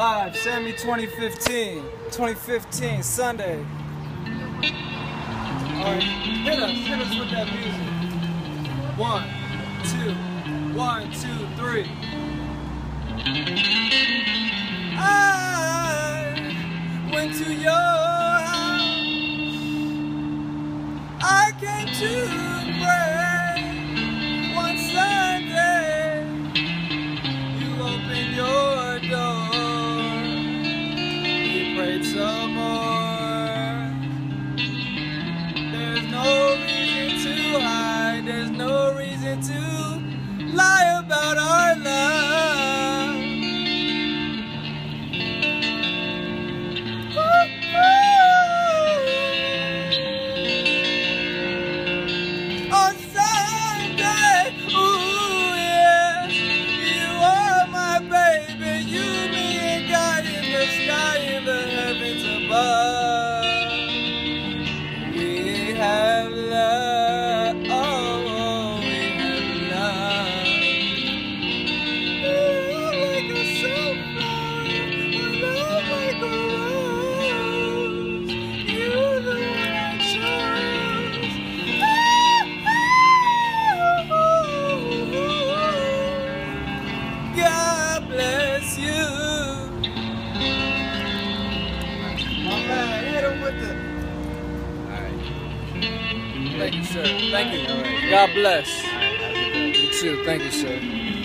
Live, Sammy 2015. 2015, Sunday. Alright, hit us, hit us with that music. One, two, one, two, three. I went to your house. I came to pray Prayed some more. There's no reason to hide. There's no reason to We have love, oh, we have love. Ooh, like a love like a rose. You're the one I chose. God bless you. Thank you, sir. Thank you. God bless. You too. Thank you, sir.